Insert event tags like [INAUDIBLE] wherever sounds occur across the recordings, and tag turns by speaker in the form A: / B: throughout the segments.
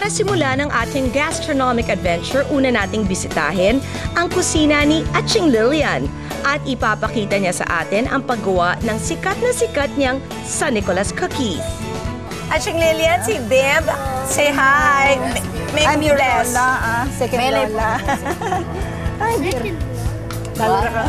A: Para simulan ang ating gastronomic adventure, una nating bisitahin ang kusina ni Aching Lilian at ipapakita niya sa atin ang paggawa ng sikat na sikat niyang San Nicolas cookies. Aching Lilian, si Bim, say hi. May
B: I'm your
A: bless.
B: Lola, ah. Second Lola. Ay, dear. Lalala ka.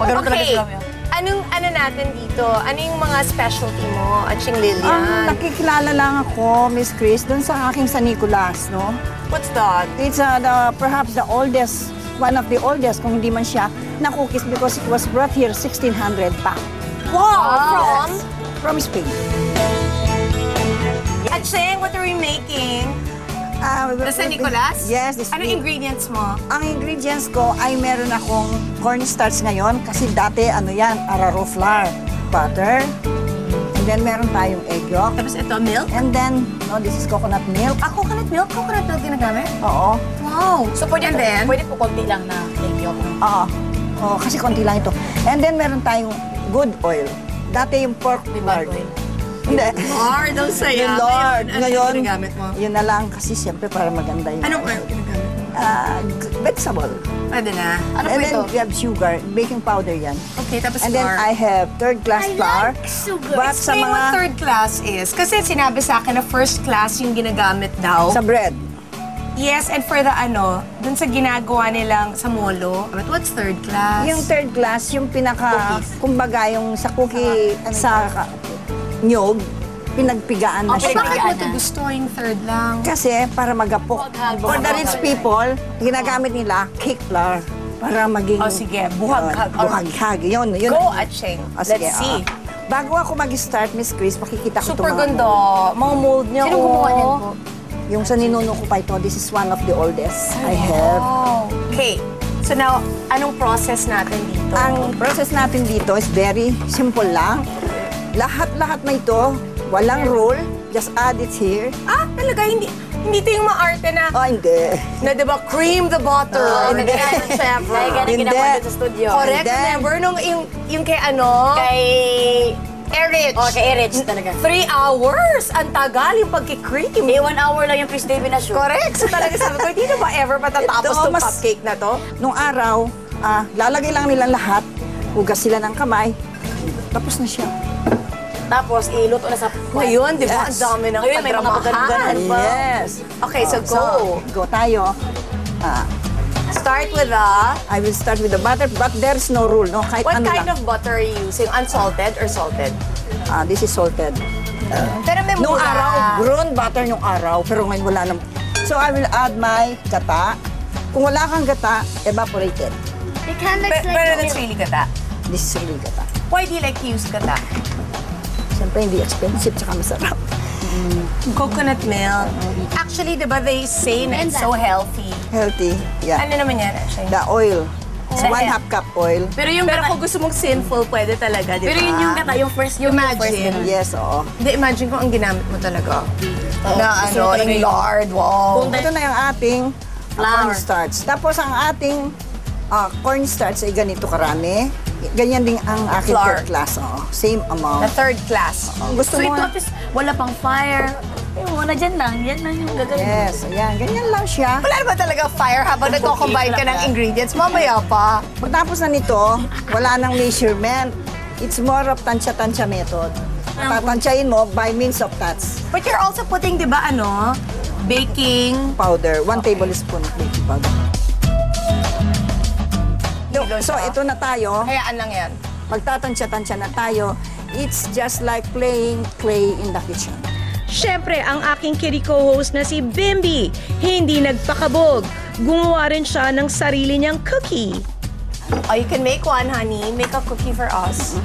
C: Pagkaroon talaga
A: Okay. Anong ano natin dito? Ano yung mga specialty mo, Aching Lilian?
B: Ang nakikilala lang ako, Miss Chris, doon sa aking San Nicolas, no?
A: What's that?
B: It's uh, the, perhaps the oldest, one of the oldest, kung hindi man siya, na cookies because it was brought here 1600 pa.
A: Wow! From?
B: From Spain.
A: Aching, what are we making?
B: Ah,
A: The San Nicolas?
B: Yes. This
A: Anong ingredients mo?
B: Ang ingredients ko ay meron akong cornstarch ngayon kasi dati ano yan, araro flour, butter, and then meron tayong egg yolk,
A: Tapos ito, milk?
B: and then, no, this is coconut milk.
A: Ah, coconut milk? Coconut milk ginagamit?
B: Oo.
A: Wow! So, pwede
C: And
A: then?
C: Pwede po konti lang na egg yolk.
B: Oo. Oo, kasi konti lang ito. And then meron tayong good oil. Dati yung pork lard.
C: oil.
B: Hindi.
A: Lord, ang saya.
B: Yung Lord.
A: Ngayon,
B: Ngayon,
A: ano ginagamit mo?
B: yun na lang kasi siyempre para maganda yun.
A: Anong oil ginagamit mo?
B: Ah, vegetable.
A: Pwede na.
C: Ano
B: and
C: po
B: then
C: ito?
B: we have sugar, baking powder yan.
A: Okay, tapos
B: And then
A: flour.
B: I have third class flour. But sa
A: Explain
B: mga
A: what third class is. Kasi sinabi sa akin na first class yung ginagamit daw.
B: sa bread.
A: yes, and for the ano, dun sa ginagawa nilang sa molo. But what's third class?
B: Yung third class, yung pinaka,
A: Cookies.
B: kumbaga yung sa cookie, sa ka- nyog, pinagpigaan na
A: Okay,
B: siya.
A: bakit mo ito gusto yung third lang?
B: Kasi para magapok. For the rich people, ginagamit nila cake flour para maging...
A: Oh, sige. Buhaghag.
B: Yun, buhaghag. Yun, yun.
A: Go, Aching.
B: Oh,
A: Let's
B: sige,
A: see.
B: ah. Bago ako mag-start, Miss Chris, makikita ko
A: Super
B: itong mga-
A: ganda. Mga mold niya.
C: Sino
A: oh.
C: gumawa niyan po?
B: Yung sa ninuno ko pa ito, this is one of the oldest I have.
A: Oh. Okay. So now, anong process natin dito?
B: Ang process natin dito is very simple lang. Lahat-lahat na ito, walang rule, just add it here.
A: ah, talaga, hindi, hindi ito yung maarte na,
B: Oh, hindi.
A: na diba, cream the butter.
B: Oh,
A: na
B: hindi.
A: ginawa ng chef.
C: Kaya ganun
B: Hindi.
C: ginawa dito sa studio.
A: Correct,
B: Hindi.
A: remember nung yung, yung kay ano?
C: Kay...
A: Erich.
C: Oh, kay Erich talaga.
A: Three hours! Ang tagal yung pagkikream.
C: Eh, one hour lang yung Chris David na shoot.
A: Correct. So talaga sabi ko, hindi na ba ever matatapos
B: Ito,
A: tong
B: mas-
A: cupcake na to?
B: Nung araw, ah, lalagay lang nila lahat, hugas sila ng kamay, tapos na siya.
C: Tapos, iluto na sa...
A: Ngayon, di ba? Ang
B: Yes.
A: dami ng
C: Ngayon, may mga pagganon pa.
B: Yes.
A: Okay, so
B: Oh,
A: go.
B: go tayo. Ah,
A: Start with the...
B: I will start with the butter, but there's no rule, no? Kahit
A: What
B: ano
A: kind
B: lang.
A: of butter are you using? Unsalted or salted?
B: Ah, this is salted.
A: Pero may
B: Nung
A: mura.
B: araw, grown butter nung araw, pero ngayon wala na. So I will add my gata. Kung wala kang gata, evaporated.
D: It kind of
A: Pe-
D: looks
A: Pero
D: like
A: that's really gata.
B: This is really gata.
A: Why do you like to use gata?
B: Siyempre, hindi expensive, tsaka masarap.
A: Coconut milk. Actually, di ba they say na it's so healthy?
B: Healthy. Yeah.
A: Ano naman yan, actually?
B: The oil. It's
A: Oh.
B: one half cup oil.
C: Pero yung
A: Pero kung gusto mong sinful, pwede talaga, di ba?
C: pero yun yung gata, yung first, yung
A: Imagine.
C: first ganun.
B: Yes, oo.
A: Hindi, imagine kung ang ginamit mo talaga. na
C: gusto
A: ano,
C: mo talaga
A: yung lard, wow.
C: Kung
B: Ito na yung ating
C: Flour.
B: cornstarch. Tapos ang ating ah, cornstarch ay ganito karami. Ganyan din ang aking
A: Flour.
B: third class. Oo. Same
A: The
B: amount.
A: third class.
B: Gusto
C: So
B: mo
C: ito,
B: nga-
C: least, wala pang fire. Yung wala dyan lang. Yan lang yung gagawin.
B: Yes, ayan. Ganyan lang siya.
A: Wala naman talaga fire habang nagko-combine ka ng ingredients. Mamaya pa.
B: Pagtapos na nito, wala nang measurement. It's more of tansya-tansya method. Tatansyahin mo by means of tats.
A: But you're also putting, di ba, ano, baking.
B: Powder, one tablespoon baking powder. No, so ito na tayo.
A: Hayaan lang yan.
B: Magtatansya-tansya na tayo. It's just like playing clay in the kitchen.
A: Siyempre, ang aking kiri-co-host na si Bimby, hindi nagpakabog. Gumawa rin siya ng sarili niyang cookie. Oh, you can make one, honey. Make a cookie for us.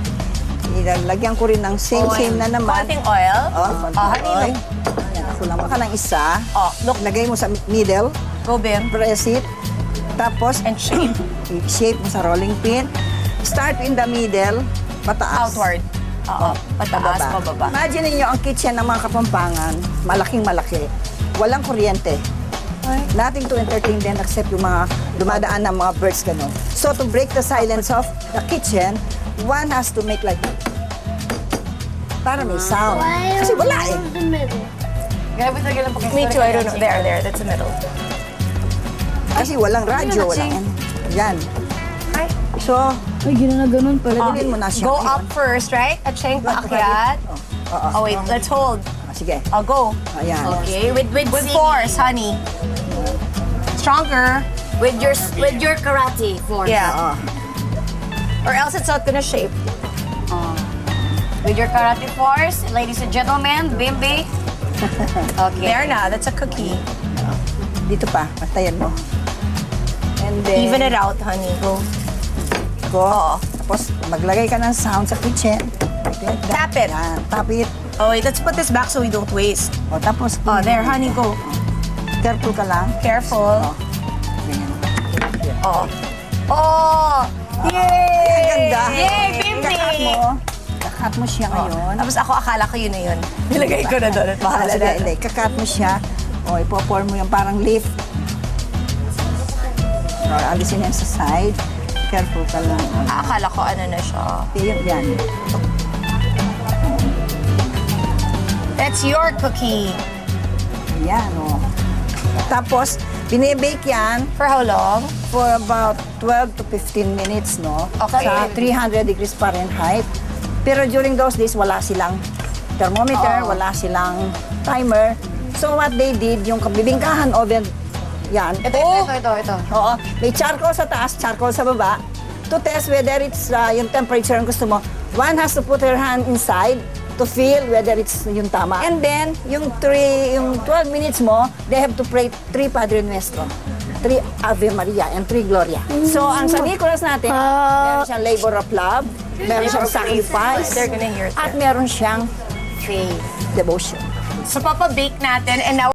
B: Ilalagyan ko rin ng same-same na naman.
A: Konting oil.
B: Oh, konting
A: Oh, honey,
B: oil.
A: look.
B: Ayan, ako lang baka ng isa.
A: Oh, look.
B: Lagay mo sa middle.
A: Go, Bim.
B: Press it. Tapos,
A: And shape. [COUGHS]
B: shape mo sa rolling pin. Start in the middle. Pataas.
A: Outward. Oo. Pataas,
B: Pababa.
A: pababa.
B: Imagine niyo ang kitchen ng mga kapampangan, malaking malaki. Walang kuryente. Nothing to entertain them except yung mga dumadaan ng mga birds ganun. So to break the silence of the kitchen, one has to make like Para may sound. Kasi wala
D: are
B: eh.
D: in the middle?
C: Grabe talaga lang
A: Me too, I don't know. There, there, that's the middle.
B: Kasi walang radyo, walang ano. Yan.
A: Ay.
B: So,
C: Ay, gano'n na ganun pala.
B: Pagawin mo na siya.
A: Go up first, right? At siya yung paakyat.
B: Oo.
A: Oh, wait, let's hold.
B: Ah, Sige.
A: I'll go.
B: Ayan.
C: Okay, with with
A: With force, honey. Stronger.
C: With your with your karate force.
A: Yeah.
B: Oo.
A: Or else it's not gonna shape.
C: With your karate force, ladies and gentlemen, Bimbi. [LAUGHS] Okay.
A: There na, that's a cookie.
B: Dito pa. Patayan mo. And then,
A: Even it out, honey. Go.
B: Go. Tapos, maglagay ka ng sound sa kitchen. Like.
A: Tap it.
B: Yan. Tap it.
A: Oh, wait, let's put this back so we don't waste.
B: O, tapos,
A: Oh, there, honey, go.
B: careful ka lang.
A: Careful. Oh. Oh! Yay!
B: Ang ganda.
A: Yay, Bimbi!
B: Kakat mo. Siya ngayon.
A: Tapos ako akala ko yun na yun. [LAUGHS] Nilagay ko na doon at
B: Ah,
A: bahala
B: sige,
A: na.
B: hindi. Kakat mo siya. O, ipopour mo yung parang leaf. O, alisin yan sa side. Careful ka lang.
A: Akala ko ano na siya.
B: Yan, yan.
A: That's your cookie.
B: Yan, o. Tapos, binibake yan
A: For how long?
B: for about 12 to 15 minutes, no?
A: Okay.
B: Sa 300 degrees Fahrenheit. Pero during those days, wala silang thermometer,
A: Oo.
B: wala silang timer. So what they did, yung bibingkahan oven, yan.
C: Ito, ito, ito, ito, ito.
B: Oo. May charcoal sa taas, charcoal sa baba. To test whether it's uh, yung temperature ang gusto mo, one has to put her hand inside to feel whether it's yung tama. And then, yung three, yung 12 minutes mo, they have to pray three Padre Nuestro, three Ave Maria, and three Gloria. So, ang San Nicolas natin, meron siyang labor of love, meron siyang sacrifice,
A: They're gonna hear it.
B: at meron siyang
C: Faith.
B: devotion.
A: So, papa-bake natin and now